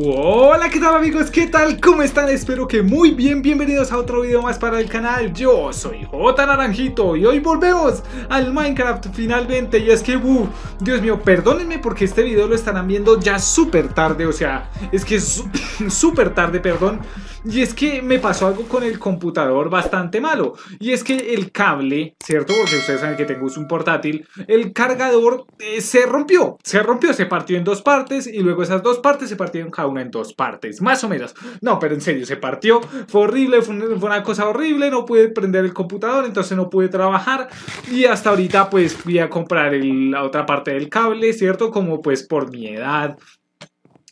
Hola, ¿qué tal amigos? ¿Qué tal? ¿Cómo están? Espero que muy bien. Bienvenidos a otro video más para el canal. Yo soy J Naranjito y hoy volvemos al Minecraft finalmente. Y es que, uh, Dios mío, perdónenme porque este video lo estarán viendo ya súper tarde. O sea, es que es súper tarde, perdón. Y es que me pasó algo con el computador bastante malo. Y es que el cable, ¿cierto? Porque ustedes saben que tengo un portátil. El cargador eh, se rompió. Se rompió, se partió en dos partes y luego esas dos partes se partieron cada una en dos partes, más o menos. No, pero en serio, se partió, fue horrible, fue una, cosa horrible, no pude prender el computador, entonces no pude trabajar y hasta ahorita pues fui a comprar la otra parte del cable, ¿cierto? Como pues por mi edad,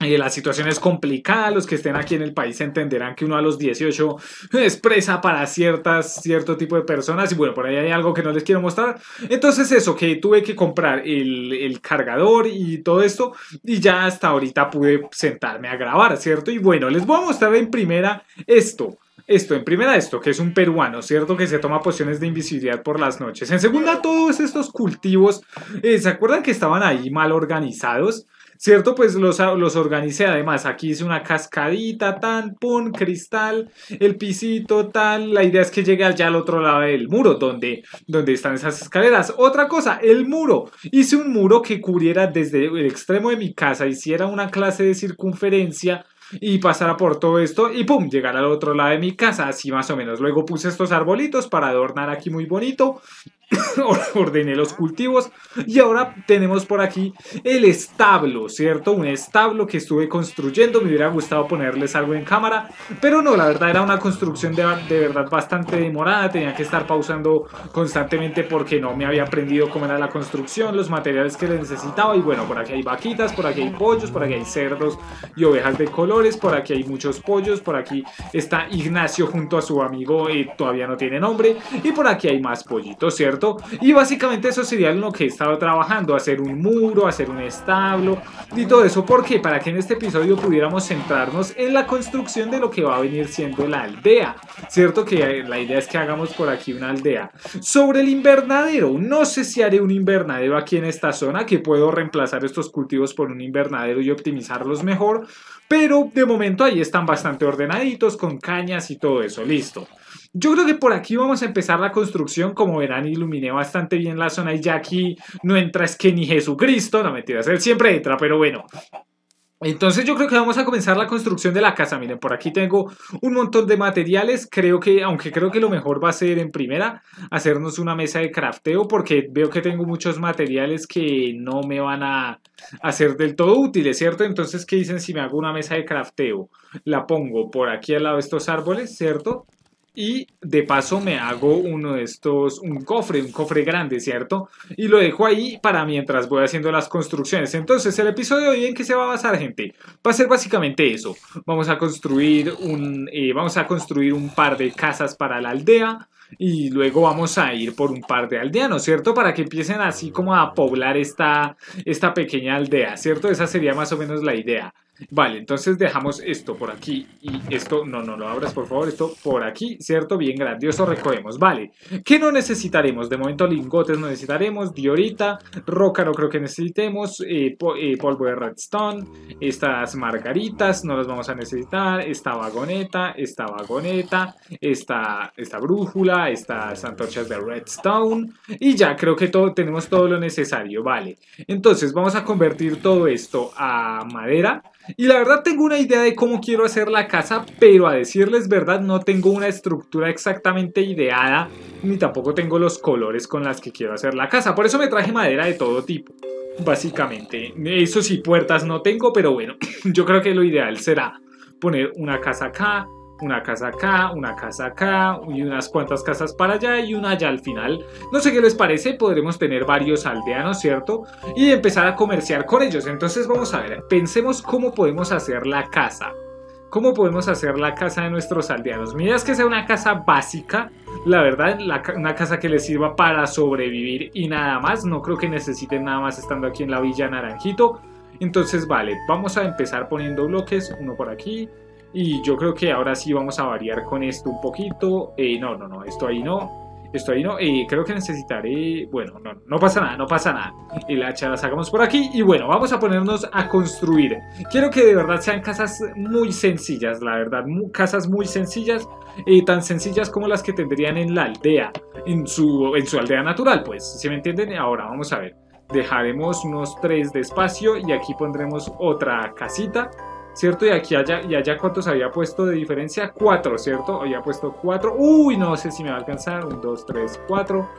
eh, la situación es complicada, los que estén aquí en el país entenderán que uno a los 18 expresa para ciertas, cierto tipo de personas y bueno, por ahí hay algo que no les quiero mostrar. Entonces eso, que tuve que comprar el, el cargador y todo esto y ya hasta ahorita pude sentarme a grabar, ¿cierto? Y bueno, les voy a mostrar en primera esto. Esto, en primera esto, que es un peruano, ¿cierto? Que se toma pociones de invisibilidad por las noches. En segunda, todos estos cultivos, eh, ¿se acuerdan que estaban ahí mal organizados? ¿Cierto? Pues los, los organicé. Además, aquí hice una cascadita, tan, pum, cristal, el pisito, tal. La idea es que llegue allá al otro lado del muro, donde, donde están esas escaleras. Otra cosa, el muro. Hice un muro que cubriera desde el extremo de mi casa, hiciera una clase de circunferencia y pasara por todo esto y pum, llegar al otro lado de mi casa, así más o menos. Luego puse estos arbolitos para adornar aquí muy bonito. ordené los cultivos y ahora tenemos por aquí el establo, ¿cierto? Un establo que estuve construyendo, me hubiera gustado ponerles algo en cámara, pero no, la verdad era una construcción de, de verdad bastante demorada, tenía que estar pausando constantemente porque no me había aprendido cómo era la construcción, los materiales que necesitaba y bueno, por aquí hay vaquitas, por aquí hay pollos, por aquí hay cerdos y ovejas de colores, por aquí hay muchos pollos, por aquí está Ignacio junto a su amigo, eh, todavía no tiene nombre, y por aquí hay más pollitos, ¿cierto? Y básicamente eso sería lo que he estado trabajando, hacer un muro, hacer un establo y todo eso. ¿Por qué? Para que en este episodio pudiéramos centrarnos en la construcción de lo que va a venir siendo la aldea, ¿cierto? Que la idea es que hagamos por aquí una aldea. Sobre el invernadero, no sé si haré un invernadero aquí en esta zona, que puedo reemplazar estos cultivos por un invernadero y optimizarlos mejor, pero de momento ahí están bastante ordenaditos, con cañas y todo eso, listo. Yo creo que por aquí vamos a empezar la construcción. Como verán, iluminé bastante bien la zona y ya aquí no entra es que ni Jesucristo. No mentiras, él siempre entra, pero bueno. Entonces yo creo que vamos a comenzar la construcción de la casa. Miren, por aquí tengo un montón de materiales. Creo que, aunque creo que lo mejor va a ser en primera hacernos una mesa de crafteo porque veo que tengo muchos materiales que no me van a hacer del todo útiles, ¿cierto? Entonces, ¿qué dicen si me hago una mesa de crafteo? La pongo por aquí al lado de estos árboles, ¿cierto? Y de paso me hago uno de estos, un cofre, un cofre grande, ¿cierto? Y lo dejo ahí para mientras voy haciendo las construcciones. Entonces, el episodio de hoy en qué se va a basar, gente, va a ser básicamente eso. Vamos a construir un, eh, vamos a construir un par de casas para la aldea. Y luego vamos a ir por un par de aldeanos, ¿cierto? Para que empiecen así como a poblar esta, esta pequeña aldea, ¿cierto? Esa sería más o menos la idea. Vale, entonces dejamos esto por aquí y esto, no, no lo abras por favor, esto por aquí, ¿cierto? Bien grandioso, recogemos, vale. ¿Qué no necesitaremos? De momento lingotes no necesitaremos, diorita, roca no creo que necesitemos, eh, eh, polvo de redstone, estas margaritas no las vamos a necesitar, esta vagoneta, esta vagoneta, esta, esta brújula, estas antorchas de redstone y ya creo que todo, tenemos todo lo necesario, vale. Entonces vamos a convertir todo esto a madera y la verdad tengo una idea de cómo quiero hacer la casa, pero a decirles verdad no tengo una estructura exactamente ideada, ni tampoco tengo los colores con las que quiero hacer la casa. Por eso me traje madera de todo tipo, básicamente. Eso sí, puertas no tengo, pero bueno, yo creo que lo ideal será poner una casa acá, una casa acá, una casa acá y unas cuantas casas para allá y una allá al final. No sé qué les parece, podremos tener varios aldeanos, ¿cierto? Y empezar a comerciar con ellos. Entonces vamos a ver, pensemos cómo podemos hacer la casa. ¿Cómo podemos hacer la casa de nuestros aldeanos? Mira, es que sea una casa básica, la verdad, una casa que les sirva para sobrevivir y nada más. No creo que necesiten nada más estando aquí en la Villa Naranjito. Entonces, vale, vamos a empezar poniendo bloques, uno por aquí, y yo creo que ahora sí vamos a variar con esto un poquito. Eh, no, no, no, esto ahí no. Esto ahí no, eh, creo que necesitaré, bueno, no, no pasa nada, no pasa nada. El hacha la sacamos por aquí y bueno, vamos a ponernos a construir. Quiero que de verdad sean casas muy sencillas, la verdad, casas muy sencillas, eh, tan sencillas como las que tendrían en la aldea, en su, en su aldea natural, pues, si me entienden? Ahora, vamos a ver. Dejaremos unos tres de espacio y aquí pondremos otra casita ¿cierto? Y aquí allá, y allá cuántos había puesto de diferencia, 4, ¿cierto? Había puesto 4, uy, no sé si me va a alcanzar, 1, 2, 3, 4,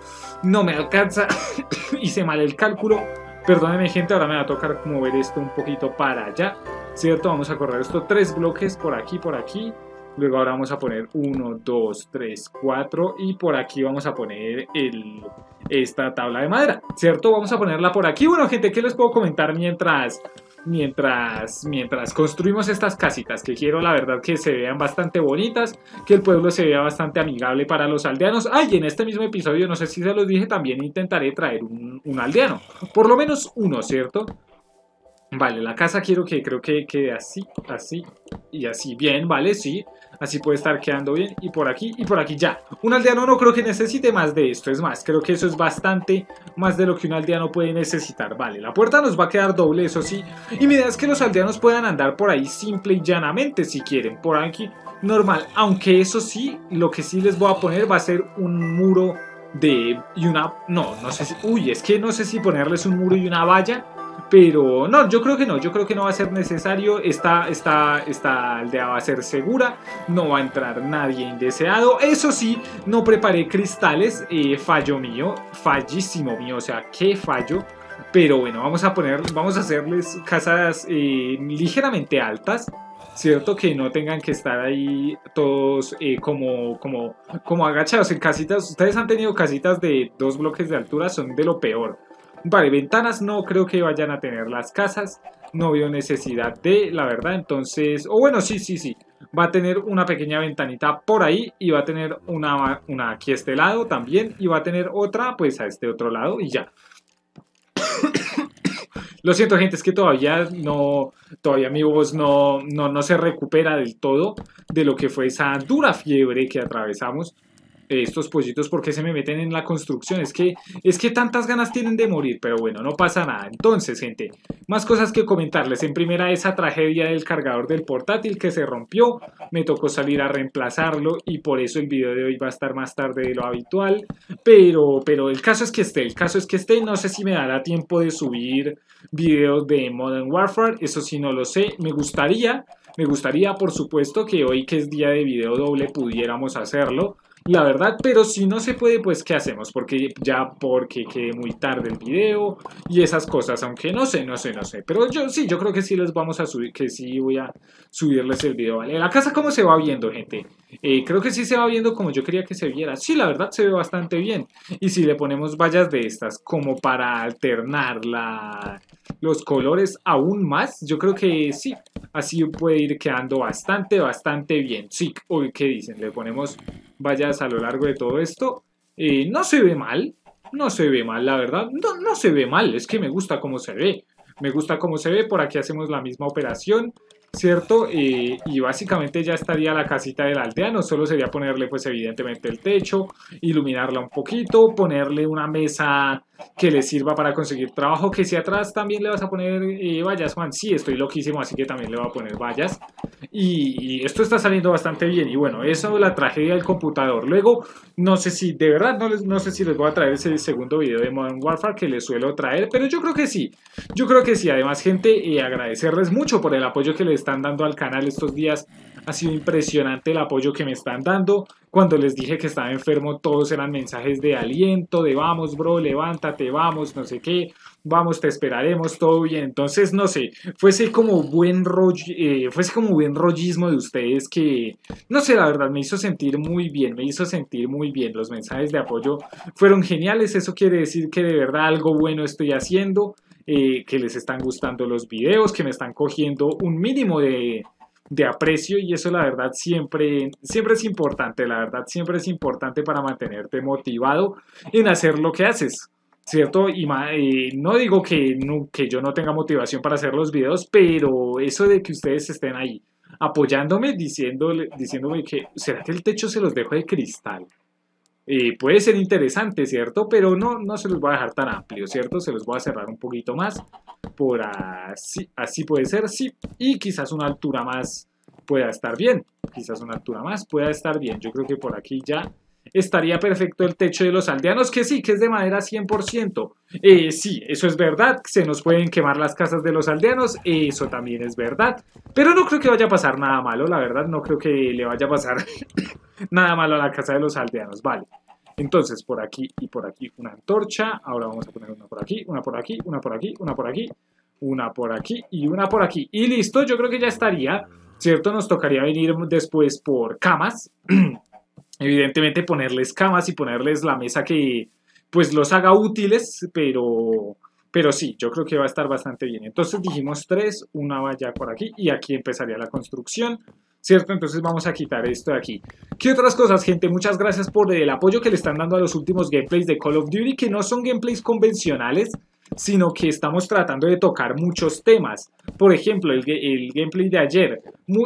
no me alcanza, hice mal el cálculo, perdónenme gente, ahora me va a tocar mover esto un poquito para allá, ¿cierto? Vamos a correr esto tres bloques por aquí, por aquí, luego ahora vamos a poner 1, 2, 3, 4 y por aquí vamos a poner el, esta tabla de madera, ¿cierto? Vamos a ponerla por aquí, bueno gente, ¿qué les puedo comentar mientras mientras, mientras construimos estas casitas, que quiero la verdad que se vean bastante bonitas, que el pueblo se vea bastante amigable para los aldeanos. Ay, en este mismo episodio, no sé si se los dije, también intentaré traer un, un aldeano, por lo menos uno, ¿cierto? Vale, la casa quiero que creo que quede así, así y así. Bien, vale, sí. Así puede estar quedando bien. Y por aquí y por aquí ya. Un aldeano no creo que necesite más de esto. Es más, creo que eso es bastante más de lo que un aldeano puede necesitar. Vale, la puerta nos va a quedar doble, eso sí. Y mi es que los aldeanos puedan andar por ahí simple y llanamente si quieren. Por aquí, normal. Aunque eso sí, lo que sí les voy a poner va a ser un muro de... Y una... No, no sé si... Uy, es que no sé si ponerles un muro y una valla pero no, yo creo que no, yo creo que no va a ser necesario. Esta, esta, esta aldea va a ser segura, no va a entrar nadie indeseado. Eso sí, no preparé cristales, eh, fallo mío, fallísimo mío, o sea, qué fallo. Pero bueno, vamos a poner, vamos a hacerles casas eh, ligeramente altas. ¿Cierto? Que no tengan que estar ahí todos eh, como, como, como agachados en casitas. Ustedes han tenido casitas de dos bloques de altura, son de lo peor. Vale, ventanas no creo que vayan a tener las casas. No veo necesidad de, la verdad. Entonces, o bueno, sí, sí, sí. Va a tener una pequeña ventanita por ahí y va a tener una, una aquí a este lado también. Y va a tener otra pues a este otro lado y ya. Lo siento, gente, es que todavía no, todavía mi voz no, no, no se recupera del todo de lo que fue esa dura fiebre que atravesamos estos pollitos porque se me meten en la construcción. Es que, es que tantas ganas tienen de morir, pero bueno, no pasa nada. Entonces, gente, más cosas que comentarles. En primera, esa tragedia del cargador del portátil que se rompió. Me tocó salir a reemplazarlo y por eso el video de hoy va a estar más tarde de lo habitual. Pero, pero el caso es que esté, el caso es que esté. No sé si me dará tiempo de subir videos de Modern Warfare. Eso sí no lo sé. Me gustaría, me gustaría, por supuesto, que hoy que es día de video doble pudiéramos hacerlo la verdad, pero si no se puede, pues ¿qué hacemos? Porque ya porque quede muy tarde el video y esas cosas, aunque no sé, no sé, no sé, pero yo sí, yo creo que sí les vamos a subir, que sí voy a subirles el video, ¿vale? La casa cómo se va viendo, gente, eh, creo que sí se va viendo como yo quería que se viera, sí, la verdad se ve bastante bien, y si le ponemos vallas de estas como para alternar la, los colores aún más, yo creo que sí, así puede ir quedando bastante, bastante bien, sí, hoy ¿qué dicen? Le ponemos vayas a lo largo de todo esto. No se ve mal, no se ve mal, la verdad. No, no se ve mal, es que me gusta cómo se ve. Me gusta cómo se ve, por aquí hacemos la misma operación. ¿cierto? y básicamente ya estaría la casita del aldeano, solo sería ponerle pues evidentemente el techo, iluminarla un poquito, ponerle una mesa que le sirva para conseguir trabajo, que si atrás también le vas a poner eh, vallas, Juan, sí, estoy loquísimo, así que también le voy a poner vallas, y, esto está saliendo bastante bien, y bueno, eso la tragedia del computador, luego, no sé si, de verdad, no, les, no sé si les voy a traer ese segundo video de Modern Warfare que les suelo traer, pero yo creo que sí, yo creo que sí, además gente, y agradecerles mucho por el apoyo que les están dando al canal estos días. Ha sido impresionante el apoyo que me están dando. Cuando les dije que estaba enfermo, todos eran mensajes de aliento, de vamos, bro, levántate, vamos, no sé qué, vamos, te esperaremos, todo bien. Entonces, no sé, fuese como buen rollo, eh, fuese como buen rollismo de ustedes que, no sé, la verdad, me hizo sentir muy bien, me hizo sentir muy bien. Los mensajes de apoyo fueron geniales, eso quiere decir que de verdad algo bueno estoy haciendo. Eh, que les están gustando los videos, que me están cogiendo un mínimo de, aprecio y eso la verdad siempre, siempre es importante, la verdad siempre es importante para mantenerte motivado en hacer lo que haces. ¿Cierto? Y eh, no digo que, que yo no tenga motivación para hacer los videos, pero eso de que ustedes estén ahí apoyándome, diciéndole, diciéndome que, ¿será que el techo se los dejo de cristal? Eh, puede ser interesante, ¿cierto? Pero no, no se los voy a dejar tan amplio, ¿cierto? Se los voy a cerrar un poquito más. Por así, así puede ser, sí. Y quizás una altura más pueda estar bien. Quizás una altura más pueda estar bien. Yo creo que por aquí ya estaría perfecto el techo de los aldeanos, que sí, que es de madera 100%. Eh, sí, eso es verdad, se nos pueden quemar las casas de los aldeanos, eso también es verdad. Pero no creo que vaya a pasar nada malo, la verdad, no creo que le vaya a pasar nada malo a la casa de los aldeanos, vale. Entonces, por aquí y por aquí una antorcha, ahora vamos a poner una por aquí, una por aquí, una por aquí, una por aquí, una por aquí y una por aquí. Y listo, yo creo que ya estaría, ¿cierto? Nos tocaría venir después por camas. evidentemente ponerles camas y ponerles la mesa que pues los haga útiles, pero, pero sí, yo creo que va a estar bastante bien. Entonces dijimos tres, una valla por aquí y aquí empezaría la construcción. ¿Cierto? Entonces vamos a quitar esto de aquí. ¿Qué otras cosas, gente? Muchas gracias por el apoyo que le están dando a los últimos gameplays de Call of Duty, que no son gameplays convencionales, sino que estamos tratando de tocar muchos temas. Por ejemplo, el, gameplay de ayer.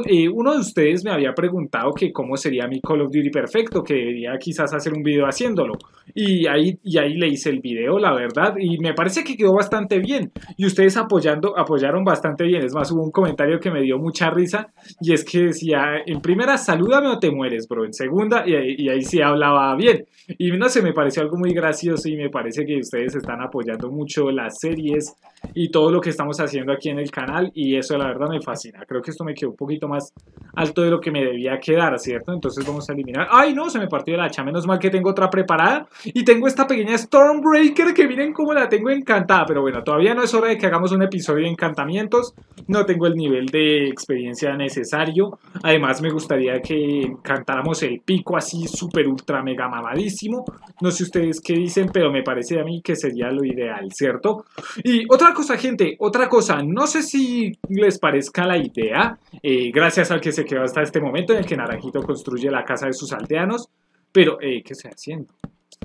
Eh, uno de ustedes me había preguntado que cómo sería mi Call of Duty perfecto, que debería quizás hacer un video haciéndolo. Y ahí, y ahí le hice el video, la verdad, y me parece que quedó bastante bien. Y ustedes apoyando, apoyaron bastante bien. Es más, hubo un comentario que me dio mucha risa, y es que decía, en primera, salúdame o te mueres, bro. En segunda, y, y ahí sí hablaba bien. Y no sé, me pareció algo muy gracioso y me parece que ustedes están apoyando mucho las series y todo lo que estamos haciendo aquí en el canal y eso la verdad me fascina. Creo que esto me quedó un poquito más alto de lo que me debía quedar, ¿cierto? Entonces vamos a eliminar... ¡Ay, no! Se me partió el hacha. Menos mal que tengo otra preparada y tengo esta pequeña Stormbreaker que miren cómo la tengo encantada. Pero bueno, todavía no es hora de que hagamos un episodio de encantamientos. No tengo el nivel de experiencia necesario. Además me gustaría que encantáramos el pico así súper ultra mega mamadísimo. No sé ustedes qué dicen, pero me parece a mí que sería lo ideal, ¿cierto? Y otra cosa, gente, otra cosa, no sé si les parezca la idea, eh, gracias al que se quedó hasta este momento en el que Naranjito construye la casa de sus aldeanos, pero, eh, ¿qué estoy haciendo?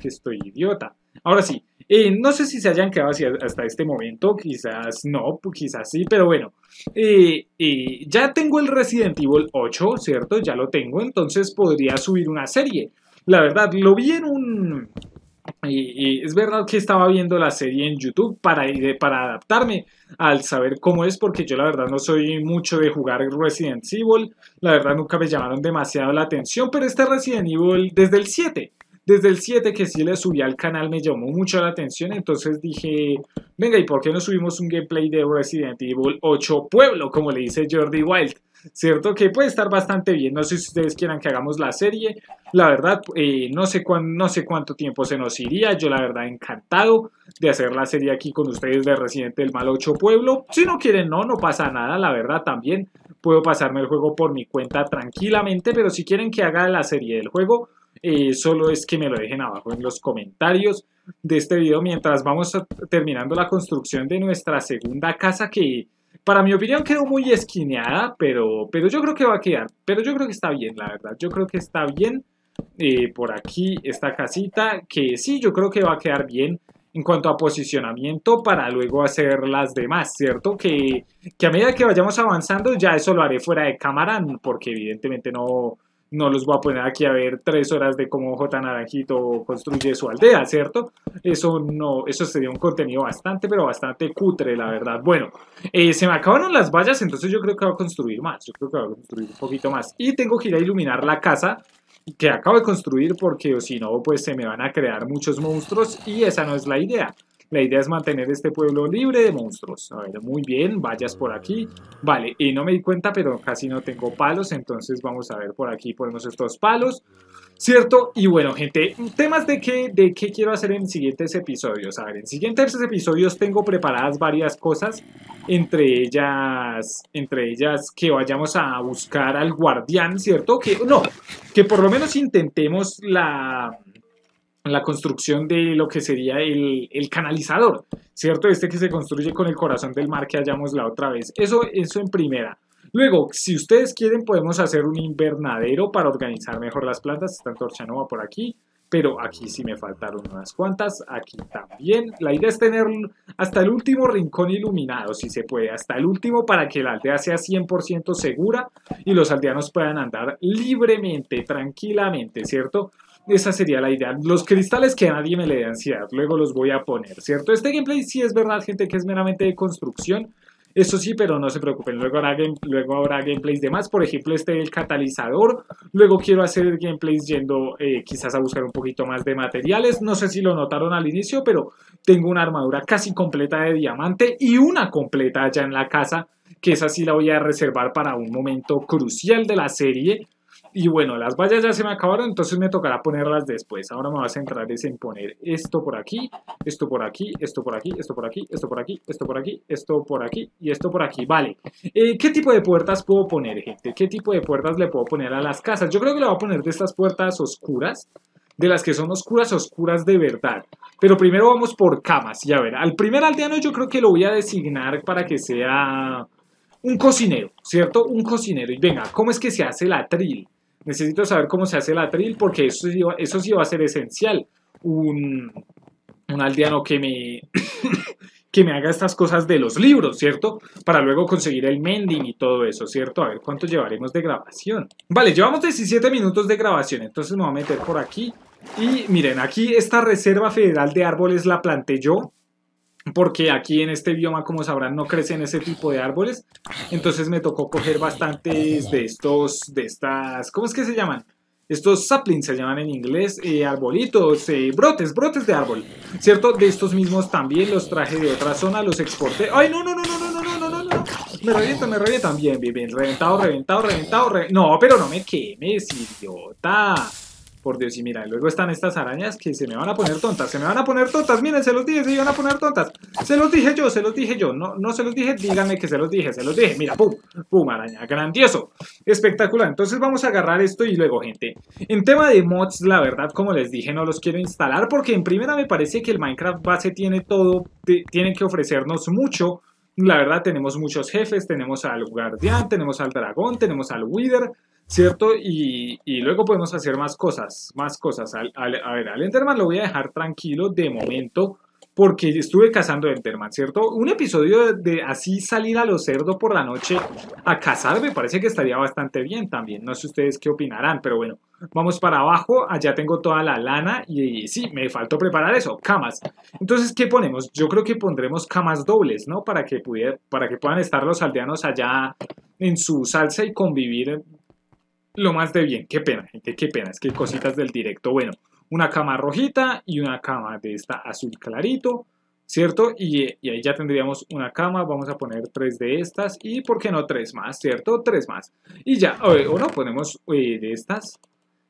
Que estoy idiota. Ahora sí, eh, no sé si se hayan quedado así hasta este momento, quizás no, quizás sí, pero bueno, ya tengo el Resident Evil 8, ¿cierto? Ya lo tengo, entonces podría subir una serie. La verdad, lo vi en un, y, es verdad que estaba viendo la serie en YouTube para, para adaptarme al saber cómo es, porque yo la verdad no soy mucho de jugar Resident Evil, la verdad nunca me llamaron demasiado la atención, pero este Resident Evil desde el 7, desde el 7 que sí le subí al canal me llamó mucho la atención, entonces dije, venga, ¿y por qué no subimos un gameplay de Resident Evil 8 Pueblo, como le dice Jordi Wild? ¿Cierto? Que puede estar bastante bien. No sé si ustedes quieran que hagamos la serie. La verdad, eh, no, sé no sé cuánto tiempo se nos iría. Yo la verdad encantado de hacer la serie aquí con ustedes de Residente del Mal 8 Pueblo. Si no quieren, no, no pasa nada. La verdad también puedo pasarme el juego por mi cuenta tranquilamente. Pero si quieren que haga la serie del juego, eh, solo es que me lo dejen abajo en los comentarios de este video mientras vamos terminando la construcción de nuestra segunda casa que para mi opinión quedó muy esquineada, pero, pero yo creo que va a quedar. Pero yo creo que está bien, la verdad. Yo creo que está bien. Eh, por aquí esta casita, que sí, yo creo que va a quedar bien en cuanto a posicionamiento para luego hacer las demás, ¿cierto? Que, que a medida que vayamos avanzando ya eso lo haré fuera de cámara, porque evidentemente no, no los voy a poner aquí a ver tres horas de cómo J Naranjito construye su aldea, ¿cierto? Eso no, eso sería un contenido bastante, pero bastante cutre, la verdad. Bueno, eh, se me acabaron las vallas, entonces yo creo que voy a construir más, yo creo que voy a construir un poquito más. Y tengo que ir a iluminar la casa que acabo de construir porque si no, pues se me van a crear muchos monstruos y esa no es la idea. La idea es mantener este pueblo libre de monstruos. A ver, muy bien, vayas por aquí. Vale, y no me di cuenta, pero casi no tengo palos, entonces vamos a ver por aquí, ponemos estos palos. ¿Cierto? Y bueno, gente, temas de qué, de qué quiero hacer en siguientes episodios. A ver, en siguientes episodios tengo preparadas varias cosas, entre ellas, entre ellas que vayamos a buscar al guardián, ¿cierto? Que no, que por lo menos intentemos la, la construcción de lo que sería el, canalizador, ¿cierto? Este que se construye con el corazón del mar que hallamos la otra vez. Eso, eso en primera. Luego, si ustedes quieren, podemos hacer un invernadero para organizar mejor las plantas. Esta antorcha no va por aquí, pero aquí sí me faltaron unas cuantas. Aquí también. La idea es tener hasta el último rincón iluminado, si se puede. Hasta el último para que la aldea sea 100% segura y los aldeanos puedan andar libremente, tranquilamente, ¿cierto? Esa sería la idea. Los cristales que a nadie me le dé ansiedad, luego los voy a poner, ¿cierto? Este gameplay sí es verdad, gente, que es meramente de construcción. Eso sí, pero no se preocupen, luego habrá, luego habrá gameplays de más, por ejemplo este del catalizador, luego quiero hacer gameplays yendo eh, quizás a buscar un poquito más de materiales, no sé si lo notaron al inicio, pero tengo una armadura casi completa de diamante y una completa ya en la casa, que esa sí la voy a reservar para un momento crucial de la serie, y bueno, las vallas ya se me acabaron, entonces me tocará ponerlas después. Ahora me voy a centrar en poner esto por aquí, esto por aquí, esto por aquí, esto por aquí, esto por aquí, esto por aquí, esto por aquí y esto por aquí. Vale, eh, ¿qué tipo de puertas puedo poner, gente? ¿Qué tipo de puertas le puedo poner a las casas? Yo creo que le voy a poner de estas puertas oscuras, de las que son oscuras, oscuras de verdad. Pero primero vamos por camas, ya ver. Al primer aldeano yo creo que lo voy a designar para que sea un cocinero, ¿cierto? Un cocinero. Y venga, ¿cómo es que se hace la atril? Necesito saber cómo se hace el atril porque eso, eso sí va a ser esencial. Un, un aldeano que me, que me haga estas cosas de los libros, ¿cierto? Para luego conseguir el mending y todo eso, ¿cierto? A ver cuánto llevaremos de grabación. Vale, llevamos 17 minutos de grabación, entonces me voy a meter por aquí. Y miren, aquí esta reserva federal de árboles la planté yo porque aquí en este bioma, como sabrán, no crecen ese tipo de árboles. Entonces me tocó coger bastantes de estos, de estas, ¿cómo es que se llaman? Estos saplings se llaman en inglés, eh, arbolitos, eh, brotes, brotes de árbol, ¿cierto? De estos mismos también los traje de otra zona, los exporté. ¡Ay, no, no, no, no, no, no, no, no, no! Me revientan, me revientan. Bien, bien, bien. Reventado, reventado, reventado, No, pero no me quemes, idiota. Por Dios, y mira, luego están estas arañas que se me van a poner tontas, se me van a poner tontas, miren, se los dije, se iban a poner tontas. Se los dije yo, se los dije yo, no, no se los dije, díganme que se los dije, se los dije, mira, pum, pum, araña, grandioso, espectacular. Entonces vamos a agarrar esto y luego, gente, en tema de mods, la verdad, como les dije, no los quiero instalar porque en primera me parece que el Minecraft base tiene todo, tiene que ofrecernos mucho, la verdad tenemos muchos jefes, tenemos al guardián, tenemos al dragón, tenemos al wither, ¿cierto? Y, luego podemos hacer más cosas, más cosas. a ver, al Enderman lo voy a dejar tranquilo de momento porque estuve cazando Enderman, ¿cierto? Un episodio de, así salir a los cerdos por la noche a cazar me parece que estaría bastante bien también. No sé ustedes qué opinarán, pero bueno, vamos para abajo. Allá tengo toda la lana y, sí, me faltó preparar eso, camas. Entonces, ¿qué ponemos? Yo creo que pondremos camas dobles, ¿no? Para que, para que puedan estar los aldeanos allá en su salsa y convivir lo más de bien. Qué pena, gente, qué pena. Es que cositas del directo. Bueno, una cama rojita y una cama de esta azul clarito, ¿cierto? Y, ahí ya tendríamos una cama. Vamos a poner tres de estas y, ¿por qué no tres más, ¿cierto? Tres más. Y ya, o, no, ponemos eh, de estas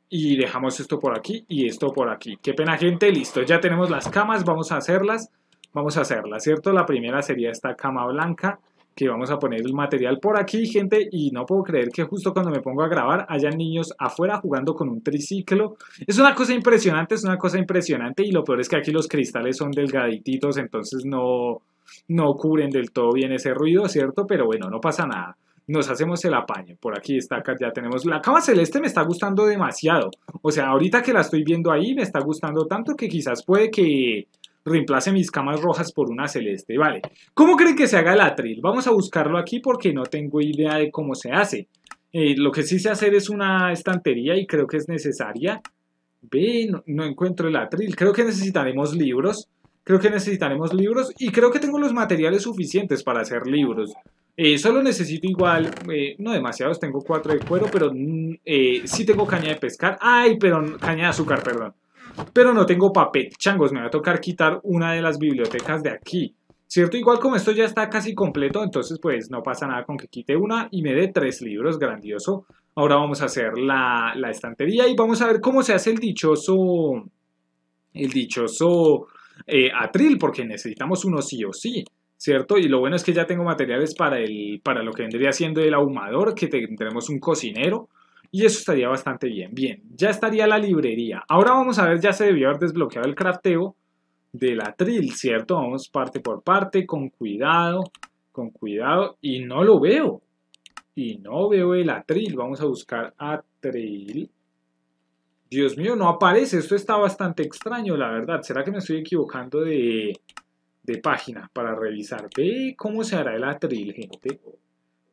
y dejamos esto por aquí y esto por aquí. Qué pena, gente. Listo, ya tenemos las camas. Vamos a hacerlas. Vamos a hacerlas, ¿cierto? La primera sería esta cama blanca que vamos a poner el material por aquí, gente, y no puedo creer que justo cuando me pongo a grabar hayan niños afuera jugando con un triciclo. Es una cosa impresionante, es una cosa impresionante, y lo peor es que aquí los cristales son delgadititos, entonces no, no cubren del todo bien ese ruido, ¿cierto? Pero bueno, no pasa nada. Nos hacemos el apaño. Por aquí está, ya tenemos. La cama celeste me está gustando demasiado. O sea, ahorita que la estoy viendo ahí, me está gustando tanto que quizás puede que reemplace mis camas rojas por una celeste. Vale, ¿cómo creen que se haga el atril? Vamos a buscarlo aquí porque no tengo idea de cómo se hace. Eh, lo que sí sé hacer es una estantería y creo que es necesaria. Ve, no, encuentro el atril. Creo que necesitaremos libros. Creo que necesitaremos libros y creo que tengo los materiales suficientes para hacer libros. Eh, solo necesito igual, eh, no demasiados, tengo cuatro de cuero, pero mm, sí tengo caña de pescar. Ay, pero caña de azúcar, perdón pero no tengo papel. Changos, me va a tocar quitar una de las bibliotecas de aquí. ¿Cierto? Igual como esto ya está casi completo, entonces pues no pasa nada con que quite una y me dé tres libros, grandioso. Ahora vamos a hacer la, estantería y vamos a ver cómo se hace el dichoso, el dichoso eh, atril, porque necesitamos uno sí o sí. ¿cierto? Y lo bueno es que ya tengo materiales para, el, para lo que vendría siendo el ahumador, que tendremos un cocinero, y eso estaría bastante bien. Bien, ya estaría la librería. Ahora vamos a ver, ya se debió haber desbloqueado el crafteo del atril, ¿cierto? Vamos parte por parte, con cuidado, con cuidado. Y no lo veo. Y no veo el atril. Vamos a buscar atril. Dios mío, no aparece. Esto está bastante extraño, la verdad. ¿Será que me estoy equivocando de, de página para revisar? Ve cómo se hará el atril, gente.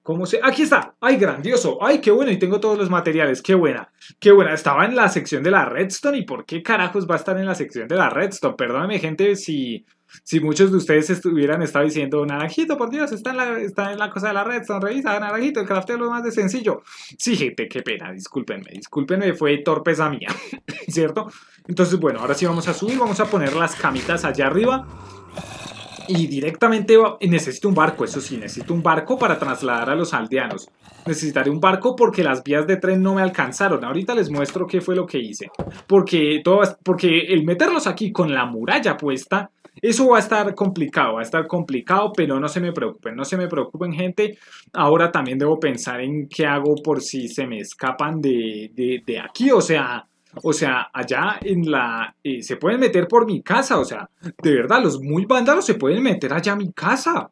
¿Cómo se...? Aquí está. ¡Ay, grandioso! ¡Ay, qué bueno! Y tengo todos los materiales. ¡Qué buena! ¡Qué buena! Estaba en la sección de la Redstone. ¿Y por qué carajos va a estar en la sección de la Redstone? Perdóname, gente, si, si muchos de ustedes estuvieran estado diciendo, Naranjito, por Dios, está en la, está en la cosa de la Redstone. Revisa, Naranjito, el crafteo es lo más de sencillo. Sí, gente, qué pena. Discúlpenme. Discúlpenme, fue torpeza mía. ¿Cierto? Entonces, bueno, ahora sí vamos a subir. Vamos a poner las camitas allá arriba. Y directamente necesito un barco, eso sí, necesito un barco para trasladar a los aldeanos. Necesitaré un barco porque las vías de tren no me alcanzaron. Ahorita les muestro qué fue lo que hice. Porque, todo, porque el meterlos aquí con la muralla puesta, eso va a estar complicado, va a estar complicado, pero no se me preocupen, no se me preocupen gente. Ahora también debo pensar en qué hago por si se me escapan de, de, de aquí, o sea... O sea, allá en la... Eh, se pueden meter por mi casa, o sea, de verdad, los muy vándalos se pueden meter allá a mi casa.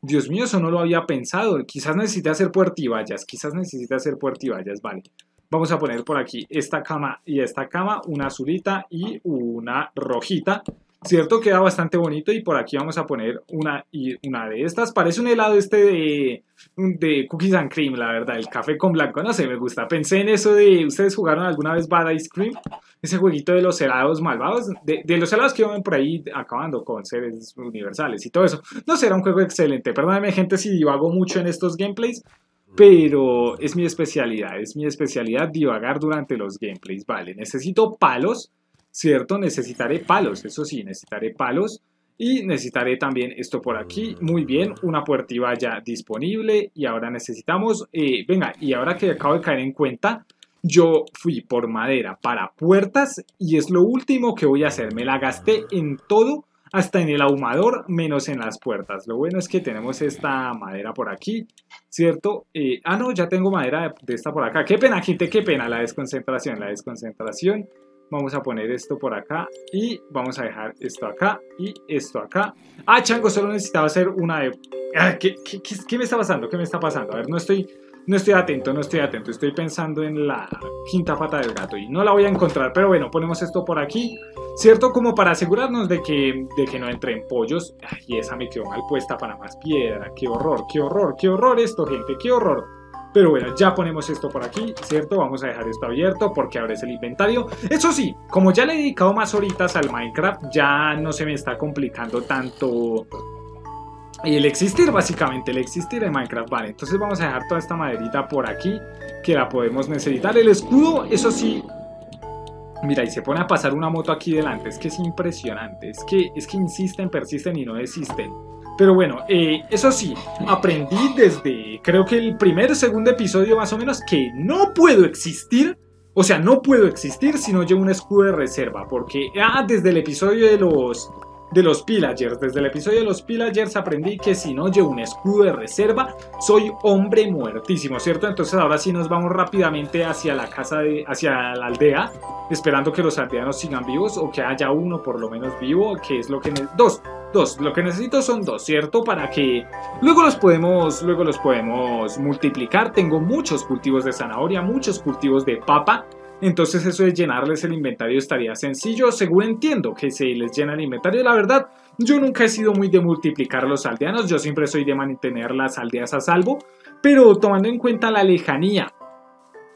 Dios mío, eso no lo había pensado. Quizás necesite hacer puertivallas, quizás necesite hacer puertivallas, vale. Vamos a poner por aquí esta cama y esta cama, una azulita y una rojita. ¿Cierto? Queda bastante bonito y por aquí vamos a poner una, y una de estas. Parece un helado este de, cookies and cream, la verdad. El café con blanco, no sé, me gusta. Pensé en eso de, ¿ustedes jugaron alguna vez Bad Ice Cream? Ese jueguito de los helados malvados, de, los helados que van por ahí acabando con seres universales y todo eso. No sé, era un juego excelente. Perdóname gente si divago mucho en estos gameplays, pero es mi especialidad. Es mi especialidad divagar durante los gameplays. Vale, necesito palos ¿cierto? Necesitaré palos, eso sí, necesitaré palos. Y necesitaré también esto por aquí. Muy bien, una puertiva ya disponible. Y ahora necesitamos... Eh, venga, y ahora que acabo de caer en cuenta, yo fui por madera para puertas y es lo último que voy a hacer. Me la gasté en todo, hasta en el ahumador, menos en las puertas. Lo bueno es que tenemos esta madera por aquí, ¿cierto? Eh, ah, no, ya tengo madera de esta por acá. Qué pena, gente, qué pena la desconcentración, la desconcentración. Vamos a poner esto por acá y vamos a dejar esto acá y esto acá. Ah, Chango, solo necesitaba hacer una de... Ah, ¿Qué, qué, me está pasando? ¿Qué me está pasando? A ver, no estoy, no estoy atento, no estoy atento. Estoy pensando en la quinta pata del gato y no la voy a encontrar. Pero bueno, ponemos esto por aquí, ¿cierto? Como para asegurarnos de que, de que no entren pollos. y esa me quedó mal puesta para más piedra. Qué horror, qué horror, qué horror esto, gente, qué horror. Pero bueno, ya ponemos esto por aquí, ¿cierto? Vamos a dejar esto abierto porque ahora es el inventario. Eso sí, como ya le he dedicado más horitas al Minecraft, ya no se me está complicando tanto el existir, básicamente, el existir en Minecraft. Vale, entonces vamos a dejar toda esta maderita por aquí, que la podemos necesitar. El escudo, eso sí... Mira, y se pone a pasar una moto aquí delante. Es que es impresionante. Es que, es que insisten, persisten y no desisten. Pero bueno, eh, eso sí, aprendí desde creo que el primer segundo episodio más o menos que no puedo existir. O sea, no puedo existir si no llevo un escudo de reserva. Porque ah, desde el episodio de los de los pillagers. Desde el episodio de los pillagers aprendí que si no llevo un escudo de reserva, soy hombre muertísimo, ¿cierto? Entonces ahora sí nos vamos rápidamente hacia la casa de, hacia la aldea, esperando que los aldeanos sigan vivos o que haya uno por lo menos vivo, que es lo que... Dos, dos, lo que necesito son dos, ¿cierto? Para que luego los podemos, luego los podemos multiplicar. Tengo muchos cultivos de zanahoria, muchos cultivos de papa, entonces eso de llenarles el inventario estaría sencillo, según entiendo que se les llena el inventario. La verdad, yo nunca he sido muy de multiplicar los aldeanos, yo siempre soy de mantener las aldeas a salvo, pero tomando en cuenta la lejanía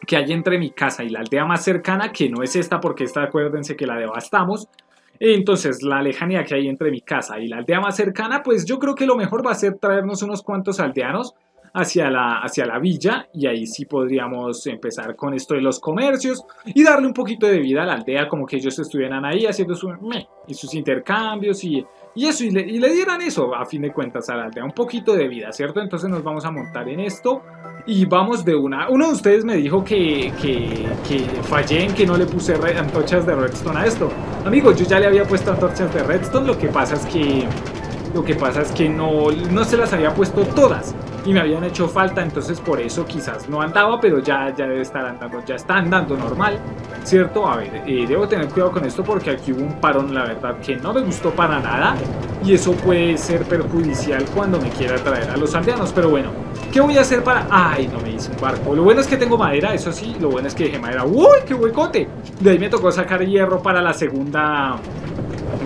que hay entre mi casa y la aldea más cercana, que no es esta porque esta acuérdense que la devastamos, entonces, la lejanía que hay entre mi casa y la aldea más cercana, pues yo creo que lo mejor va a ser traernos unos cuantos aldeanos hacia la, hacia la villa y ahí sí podríamos empezar con esto de los comercios y darle un poquito de vida a la aldea como que ellos estuvieran ahí haciendo su, y sus intercambios y, y eso y le, y le, dieran eso a fin de cuentas a la aldea un poquito de vida cierto entonces nos vamos a montar en esto y vamos de una. Uno de ustedes me dijo que, que, que fallé en que no le puse antorchas de redstone a esto. Amigos yo ya le había puesto antorchas de redstone lo que pasa es que lo que pasa es que no, no se las había puesto todas y me habían hecho falta, entonces por eso quizás no andaba, pero ya, ya debe estar andando, ya está andando normal, ¿cierto? A ver, eh, debo tener cuidado con esto porque aquí hubo un parón, la verdad, que no me gustó para nada y eso puede ser perjudicial cuando me quiera traer a los aldeanos, pero bueno, ¿qué voy a hacer para...? ¡Ay, no me hice un barco! Lo bueno es que tengo madera, eso sí, lo bueno es que dejé madera. ¡Uy, qué huecote! De ahí me tocó sacar hierro para la segunda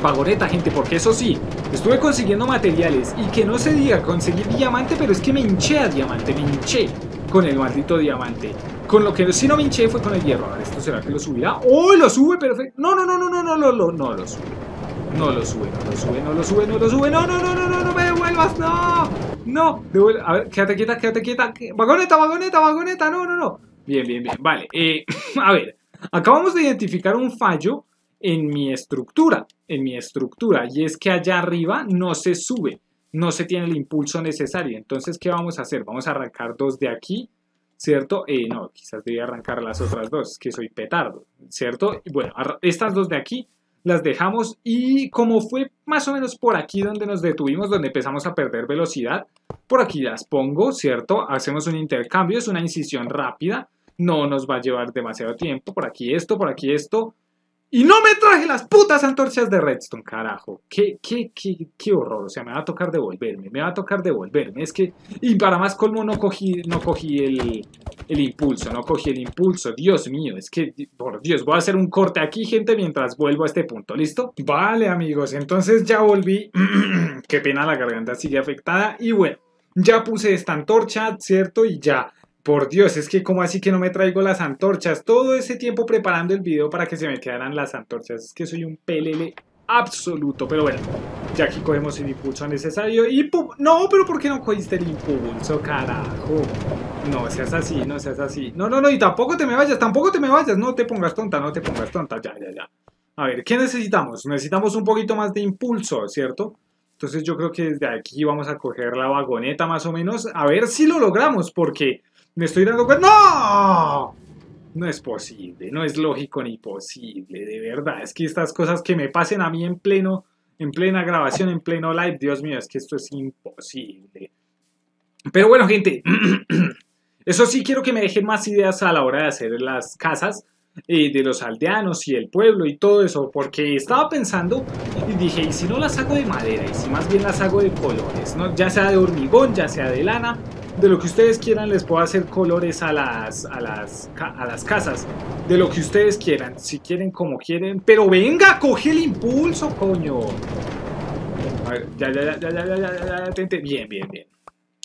vagoneta, gente, porque eso sí, Estuve consiguiendo materiales y que no se diga conseguir diamante, pero es que me hinché a diamante, me hinché con el maldito diamante. Con lo que sí no me hinché fue con el hierro. A ver, ¿esto será que lo subirá? ¡Oh, lo sube! Perfecto. No, no, no, no, no, no, no, no, no lo sube. No lo sube, no lo sube, no lo sube, no lo sube. No, no, no, no, no, no me devuelvas, no. No, devuelve. A ver, quédate quieta, quédate quieta. Vagoneta, vagoneta, vagoneta. No, no, no. Bien, bien, bien. Vale. Eh, a ver, acabamos de identificar un fallo en mi estructura, en mi estructura, y es que allá arriba no se sube, no se tiene el impulso necesario. Entonces, ¿qué vamos a hacer? Vamos a arrancar dos de aquí, ¿cierto? Eh, no, quizás debía arrancar las otras dos, que soy petardo, ¿cierto? Bueno, estas dos de aquí las dejamos y como fue más o menos por aquí donde nos detuvimos, donde empezamos a perder velocidad, por aquí las pongo, ¿cierto? Hacemos un intercambio, es una incisión rápida, no nos va a llevar demasiado tiempo, por aquí esto, por aquí esto, y no me traje las putas antorchas de Redstone, carajo. Qué, qué, qué, qué horror. O sea, me va a tocar devolverme. Me va a tocar devolverme. Es que... Y para más colmo no cogí, no cogí el, el impulso. No cogí el impulso. Dios mío. Es que... Por Dios. Voy a hacer un corte aquí, gente, mientras vuelvo a este punto. ¿Listo? Vale, amigos. Entonces ya volví. qué pena, la garganta sigue afectada. Y bueno. Ya puse esta antorcha, ¿cierto? Y ya por Dios, es que como así que no me traigo las antorchas. Todo ese tiempo preparando el video para que se me quedaran las antorchas. Es que soy un PLL absoluto. Pero bueno, ya aquí cogemos el impulso necesario. Y No, pero ¿por qué no cogiste el impulso, carajo? No seas así, no seas así. No, no, no, y tampoco te me vayas, tampoco te me vayas. No te pongas tonta, no te pongas tonta. Ya, ya, ya. A ver, ¿qué necesitamos? Necesitamos un poquito más de impulso, ¿cierto? Entonces yo creo que desde aquí vamos a coger la vagoneta más o menos. A ver si lo logramos, porque me estoy dando cuenta. ¡No! No es posible, no es lógico ni posible, de verdad. Es que estas cosas que me pasen a mí en pleno, en plena grabación, en pleno live, Dios mío, es que esto es imposible. Pero bueno, gente, eso sí quiero que me dejen más ideas a la hora de hacer las casas eh, de los aldeanos y el pueblo y todo eso, porque estaba pensando y dije, ¿y si no las hago de madera? ¿Y si más bien las hago de colores? ¿no? Ya sea de hormigón, ya sea de lana, de lo que ustedes quieran les puedo hacer colores a las, a las, a las casas. De lo que ustedes quieran, si quieren como quieren. Pero venga, coge el impulso, coño. A ya, ya, ya, ya, ya, ya, ya, ya, bien, bien, bien.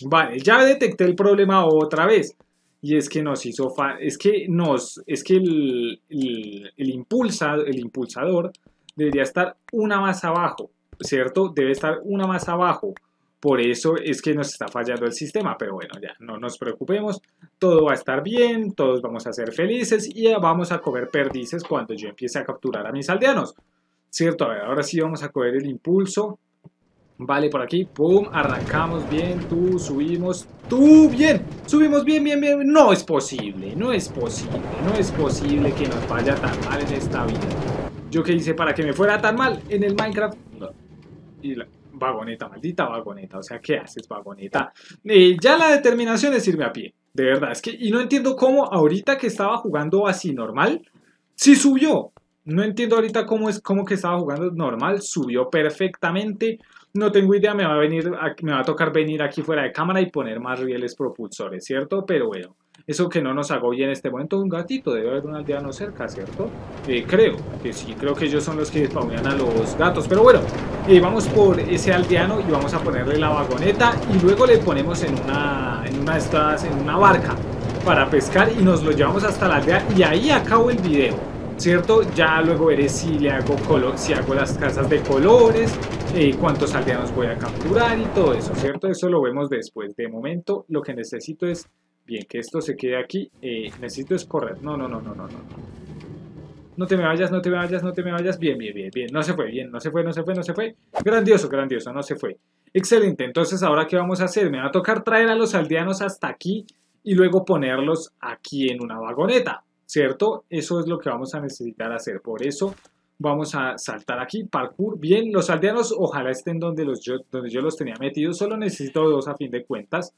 Vale, ya detecté el problema otra vez. Y es que nos hizo es que nos, es que el, el, el, impulsa, el impulsador debería estar una más abajo, ¿cierto? Debe estar una más abajo. Por eso es que nos está fallando el sistema, pero bueno, ya no nos preocupemos, todo va a estar bien, todos vamos a ser felices y vamos a comer perdices cuando yo empiece a capturar a mis aldeanos. ¿Cierto? A ver, ahora sí vamos a coger el impulso. Vale, por aquí, pum, arrancamos bien, tú, subimos, tú, bien, subimos bien, bien, bien. No es posible, no es posible, no es posible que nos vaya tan mal en esta vida. Yo que hice para que me fuera tan mal en el Minecraft. Y la, vagoneta, maldita vagoneta. O sea, ¿qué haces, vagoneta? Ya la determinación es irme a pie. De verdad, es que, y no entiendo cómo ahorita que estaba jugando así normal, sí subió. No entiendo ahorita cómo es, cómo que estaba jugando normal, subió perfectamente. No tengo idea, me va a venir, me va a tocar venir aquí fuera de cámara y poner más rieles propulsores, ¿cierto? Pero bueno, eso que no nos agobia en este momento un gatito, debe haber un aldeano cerca, ¿cierto? Eh, creo que sí, creo que ellos son los que spawnean a los gatos. Pero bueno, eh, vamos por ese aldeano y vamos a ponerle la vagoneta y luego le ponemos en una, en una, estas, en una barca para pescar y nos lo llevamos hasta la aldea y ahí acabo el video. ¿Cierto? Ya luego veré si le hago color, si hago las casas de colores, eh, cuántos aldeanos voy a capturar y todo eso, ¿cierto? Eso lo vemos después. De momento lo que necesito es Bien, que esto se quede aquí. Eh, necesito es correr. No, no, no, no, no, no. No te me vayas, no te me vayas, no te me vayas. Bien, bien, bien, bien. No se fue, bien. No se fue, no se fue, no se fue. Grandioso, grandioso, no se fue. Excelente. Entonces, ¿ahora qué vamos a hacer? Me va a tocar traer a los aldeanos hasta aquí y luego ponerlos aquí en una vagoneta, ¿cierto? Eso es lo que vamos a necesitar hacer. Por eso vamos a saltar aquí, parkour. Bien, los aldeanos ojalá estén donde, los donde yo los tenía metidos. Solo necesito dos a fin de cuentas.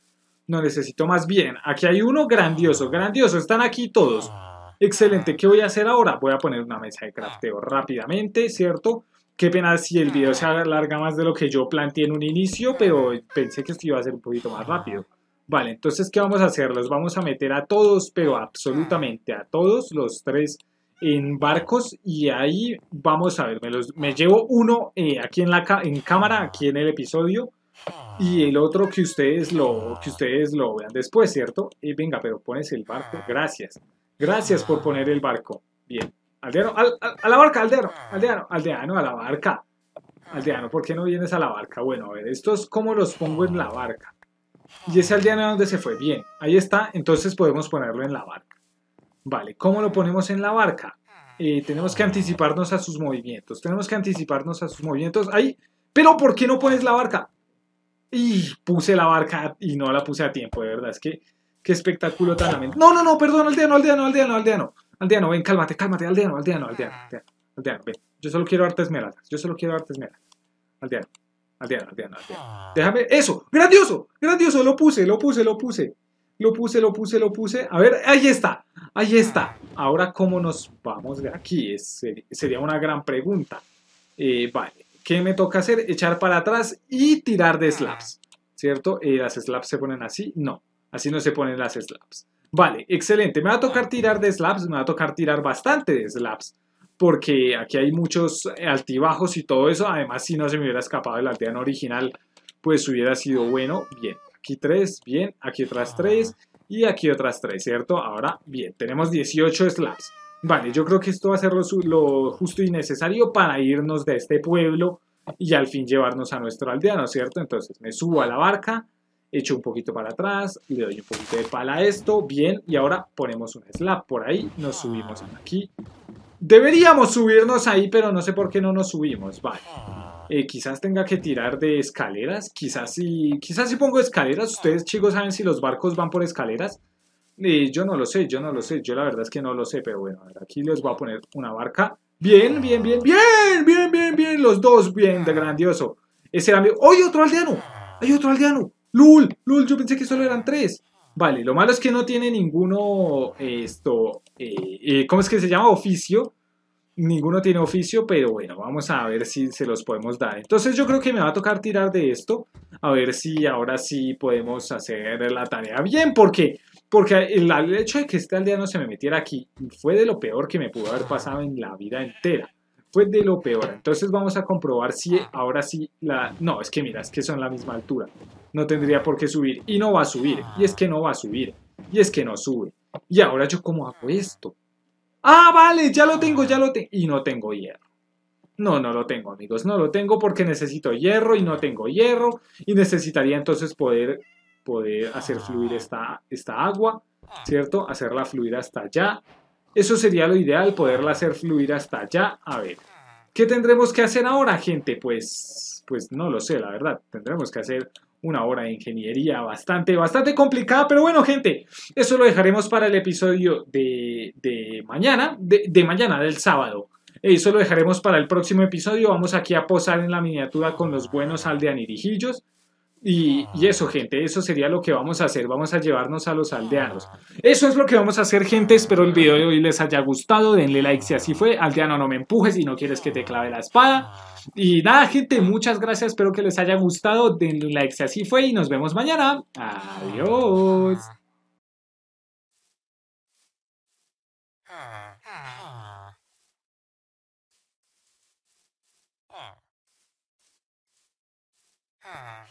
No necesito más bien. Aquí hay uno grandioso, grandioso. Están aquí todos. Excelente. ¿Qué voy a hacer ahora? Voy a poner una mesa de crafteo rápidamente, ¿cierto? Qué pena si el video se alarga más de lo que yo planteé en un inicio, pero pensé que esto iba a ser un poquito más rápido. Vale, entonces, ¿qué vamos a hacer? Los vamos a meter a todos, pero absolutamente a todos los tres en barcos y ahí vamos a ver, me, los, me llevo uno eh, aquí en la en cámara, aquí en el episodio y el otro que ustedes lo, que ustedes lo vean después, ¿cierto? Y venga, pero pones el barco, gracias, gracias por poner el barco, bien, aldeano, a la barca, aldeano, aldeano, aldeano, a la barca, aldeano, ¿por qué no vienes a la barca? Bueno, a ver, estos cómo los pongo en la barca, y ese aldeano dónde se fue, bien, ahí está, entonces podemos ponerlo en la barca. Vale, ¿cómo lo ponemos en la barca? Eh, tenemos que anticiparnos a sus movimientos. Tenemos que anticiparnos a sus movimientos. Ahí. Pero ¿por qué no pones la barca? Y puse la barca y no la puse a tiempo, de verdad. Es que qué espectáculo tan ameno. No, no, no, perdón, aldeano, aldeano, aldeano, aldeano. Aldeano, ven, cálmate, cálmate, aldeano, aldeano, aldeano, aldeano, aldeano, ven. Yo solo quiero darte esmeraldas. Yo solo quiero darte esmeraldas. Aldeano, aldeano, aldeano, aldeano. Déjame. Eso, grandioso, grandioso, lo puse, lo puse, lo puse. Lo puse, lo puse, lo puse. A ver, ahí está. Ahí está. Ahora, ¿cómo nos vamos de aquí? Es, sería una gran pregunta. Eh, vale. ¿Qué me toca hacer? Echar para atrás y tirar de slabs. ¿Cierto? Eh, ¿Las slabs se ponen así? No. Así no se ponen las slabs. Vale, excelente. Me va a tocar tirar de slabs. Me va a tocar tirar bastante de slabs. Porque aquí hay muchos altibajos y todo eso. Además, si no se me hubiera escapado el aldeano original, pues hubiera sido bueno. Bien. Aquí tres, bien. Aquí otras tres. Y aquí otras tres, ¿cierto? Ahora, bien, tenemos 18 slabs. Vale, yo creo que esto va a ser lo, justo y necesario para irnos de este pueblo y al fin llevarnos a nuestro aldeano, ¿cierto? Entonces me subo a la barca, echo un poquito para atrás, le doy un poquito de pala a esto, bien, y ahora ponemos un slab por ahí, nos subimos aquí. Deberíamos subirnos ahí, pero no sé por qué no nos subimos, vale. Eh, quizás tenga que tirar de escaleras. Quizás si, quizás si pongo escaleras. Ustedes chicos saben si los barcos van por escaleras. Eh, yo no lo sé, yo no lo sé. Yo la verdad es que no lo sé, pero bueno, aquí les voy a poner una barca. Bien, bien, bien, bien, bien, bien, bien. Los dos, bien, de grandioso. Ese era mi... ¡Oye, otro aldeano! ¡Hay otro aldeano! ¡Lul! ¡Lul! Yo pensé que solo eran tres. Vale, lo malo es que no tiene ninguno, esto, eh, ¿cómo es que se llama? Oficio ninguno tiene oficio, pero bueno, vamos a ver si se los podemos dar. Entonces yo creo que me va a tocar tirar de esto, a ver si ahora sí podemos hacer la tarea bien, porque porque el, hecho de que este aldeano se me metiera aquí fue de lo peor que me pudo haber pasado en la vida entera. Fue de lo peor. Entonces vamos a comprobar si ahora sí la... No, es que mira, es que son la misma altura. No tendría por qué subir. Y no va a subir. Y es que no va a subir. Y es que no sube. Y ahora yo cómo hago esto. Ah, vale, ya lo tengo, ya lo tengo. Y no tengo hierro. No, no lo tengo, amigos. No lo tengo porque necesito hierro y no tengo hierro. Y necesitaría entonces poder, poder hacer fluir esta, esta agua, ¿cierto? Hacerla fluir hasta allá. Eso sería lo ideal, poderla hacer fluir hasta allá. A ver, ¿qué tendremos que hacer ahora, gente? Pues, pues no lo sé, la verdad. Tendremos que hacer una hora de ingeniería bastante, bastante complicada, pero bueno, gente, eso lo dejaremos para el episodio de, de mañana, de, de, mañana, del sábado. Eso lo dejaremos para el próximo episodio. Vamos aquí a posar en la miniatura con los buenos aldeanirijillos. Y, y, eso, gente, eso sería lo que vamos a hacer. Vamos a llevarnos a los aldeanos. Eso es lo que vamos a hacer, gente. Espero el video de hoy les haya gustado. Denle like si así fue. Aldeano, no me empujes si no quieres que te clave la espada. Y nada, gente, muchas gracias. Espero que les haya gustado. Denle like si así fue y nos vemos mañana. Adiós. Ah.